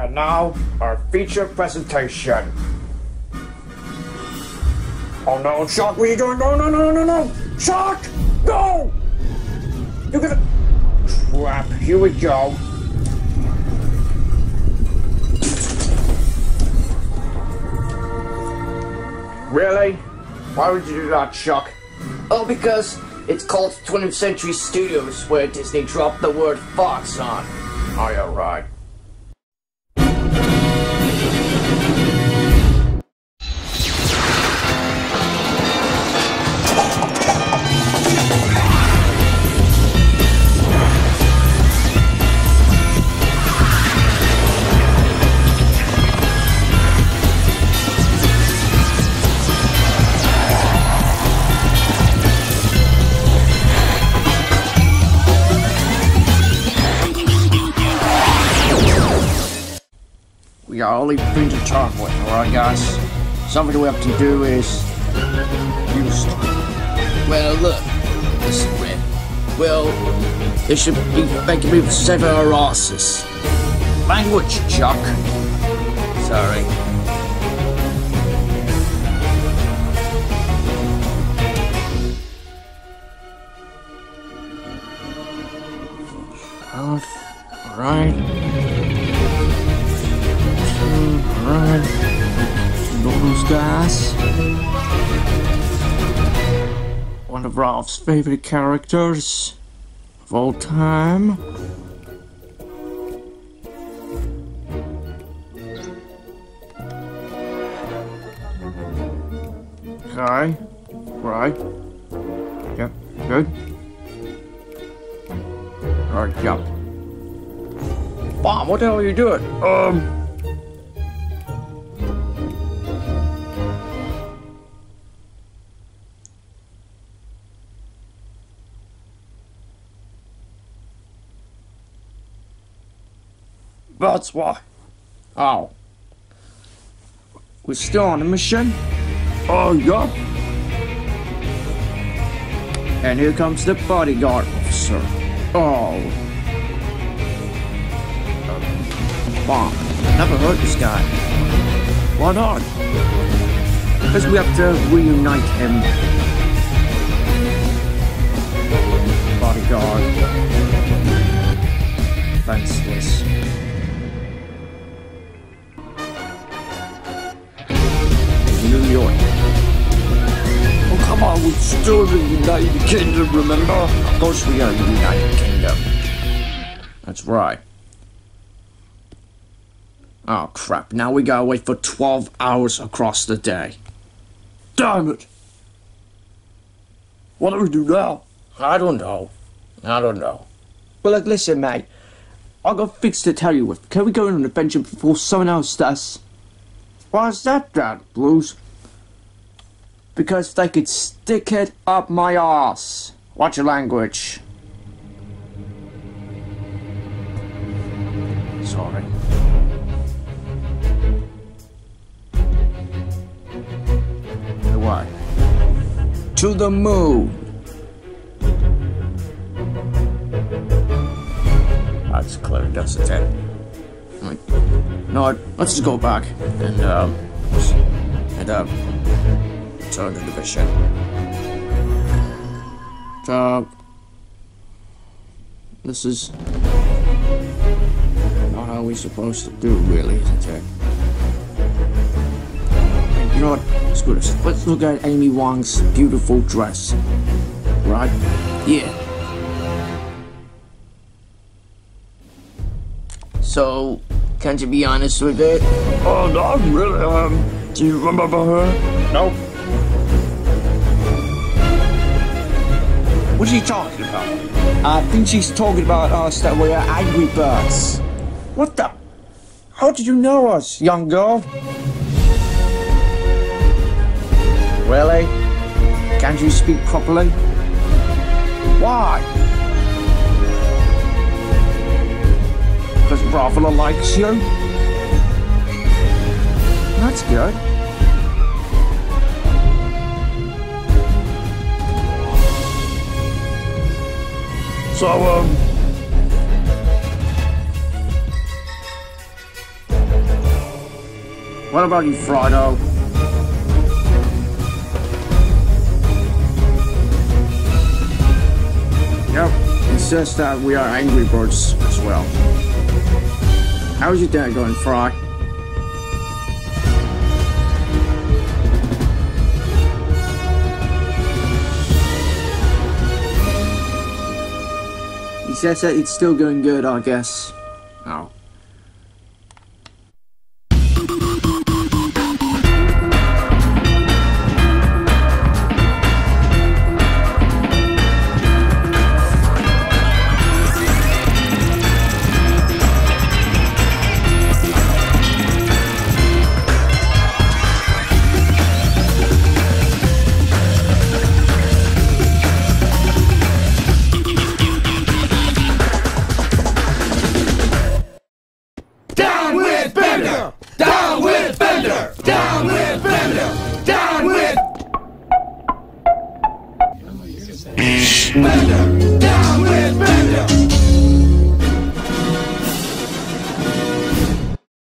And now, our feature presentation. Oh no, Shock, what are you doing? No, no, no, no, no, no! Shock! No! You're gonna... Crap, here we go. Really? Why would you do that, Shock? Oh, because it's called 20th Century Studios, where Disney dropped the word Fox on. Oh, you're right. We got only talk with, alright guys? Something we have to do is... Use... Well, look, Mr. Red. Well, they should be making me sever our asses. Language, Chuck. Sorry. Lose gas. One of Ralph's favorite characters of all time. Okay. Right. Yep. Good. Alright, jump. Bomb, what the hell are you doing? Um. That's why. Oh. We're still on a mission? Oh, yup. And here comes the bodyguard officer. Oh. Bomb. Never heard this guy. Why not? Because we have to reunite him. Bodyguard. Fenceless. New York. Oh, come on, we're still the United Kingdom, remember? Of course we are in the United Kingdom. That's right. Oh, crap. Now we gotta wait for 12 hours across the day. Damn it! What do we do now? I don't know. I don't know. Well, look, listen, mate. I got things to tell you with. Can we go on an adventure before someone else does? Why's that, Dad? Blues? Because they could stick it up my ass. Watch your language. Sorry. Why? To the moon. That's clear, doesn't it? Right. No, let's just go back and um and um turn the mission. Uh, this is not how we're supposed to do, really, isn't it? You know what? Screw this. Let's look at Amy Wong's beautiful dress. Right? Yeah. So, can't you be honest with it? Oh, not really. Um, do you remember her? No. What are you talking about? I think she's talking about us that we are Angry Birds. What the? How did you know us, young girl? Really? Eh? Can't you speak properly? Why? Because Bravila likes you? That's good. So, um... What about you, Frodo? Yep, it says that we are angry birds as well. How's your dad going, Frog? says it's still going good, I guess. Oh. much better.